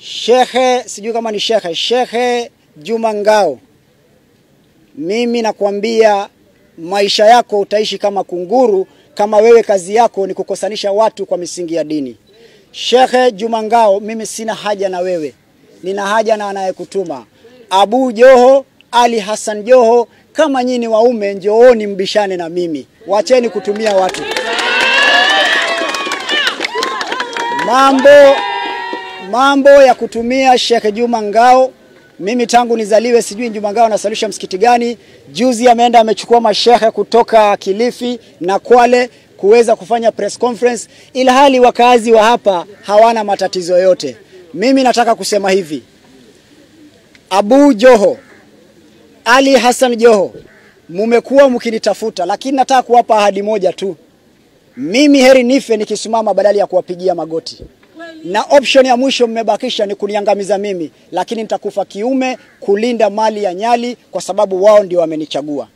Shekhe, sijui kama ni shehe. Shehe Juma Ngao, mimi nakwambia maisha yako utaishi kama kunguru, kama wewe kazi yako ni kukosanisha watu kwa misingi ya dini. Shekhe Juma Ngao, mimi sina haja na wewe, nina haja na anayekutuma. Abu Joho, Ali Hassan Joho. Kama nyinyi waume, njooni mbishane na mimi, wacheni kutumia watu. Mambo mambo ya kutumia Sheikh Juma Ngao. Mimi tangu nizaliwe sijui Juma Ngao anasalisha msikiti gani. Juzi ameenda amechukua mashehe kutoka Kilifi na Kwale kuweza kufanya press conference, ila hali wakazi wa hapa hawana matatizo yote. Mimi nataka kusema hivi, Abu Joho, Ali Hassan Joho, mumekuwa mkinitafuta, lakini nataka kuwapa ahadi moja tu. Mimi heri nife nikisimama badala ya kuwapigia magoti na option ya mwisho mmebakisha ni kuniangamiza mimi, lakini nitakufa kiume kulinda mali ya Nyali kwa sababu wao ndio wamenichagua.